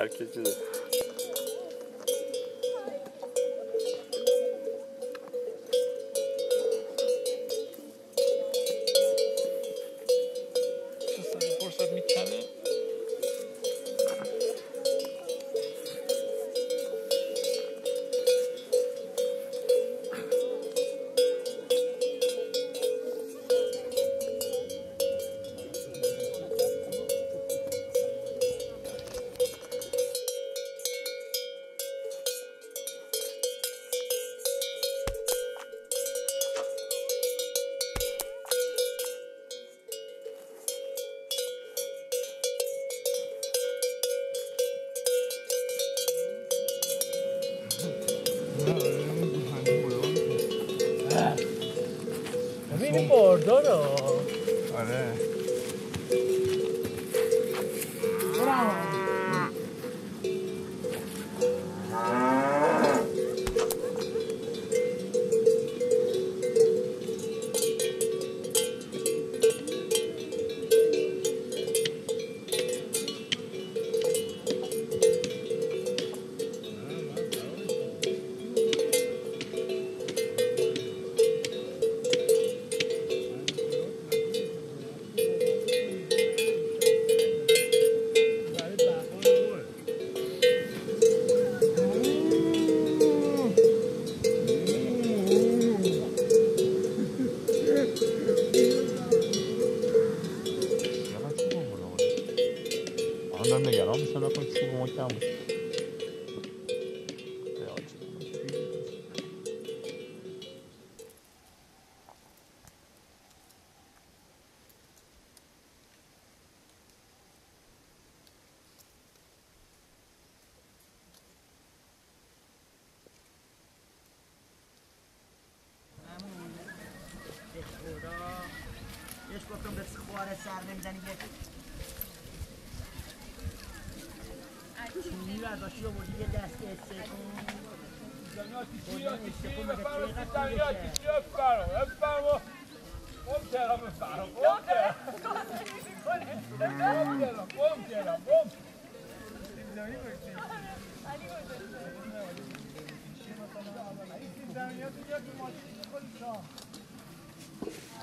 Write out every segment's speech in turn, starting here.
erkek dedi. ببین باردار آره. الان گفتم به خوار سر نمی‌زنی که چونی برداشتی و بودی یه دست استکون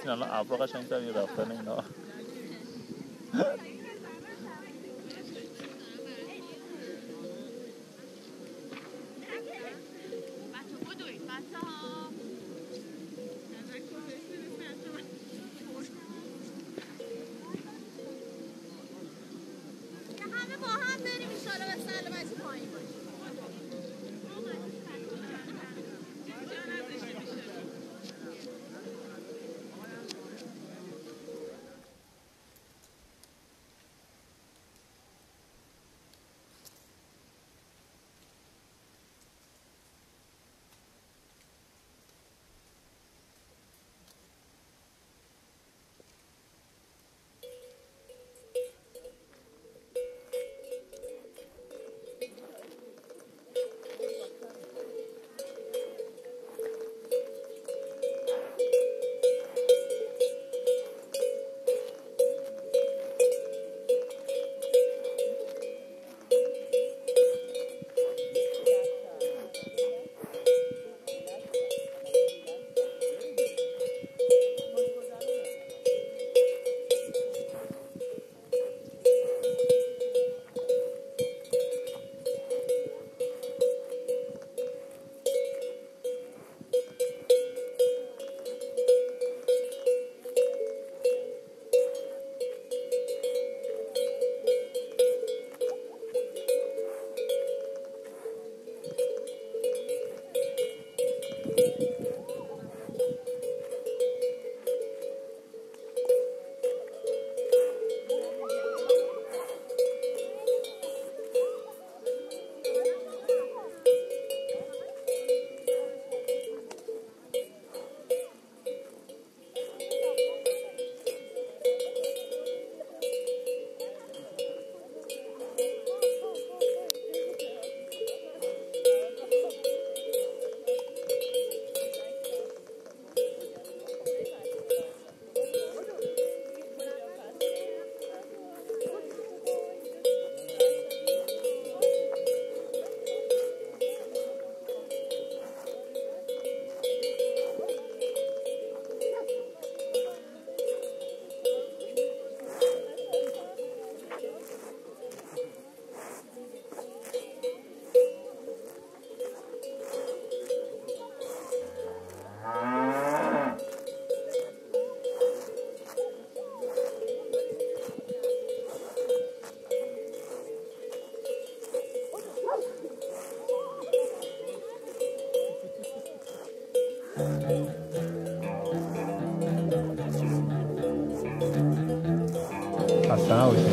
حتی الان ابرا قشنگ تر یه رفتن اینا. همه با هم بریم ایشالا به سلامتی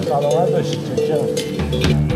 سلامت باشید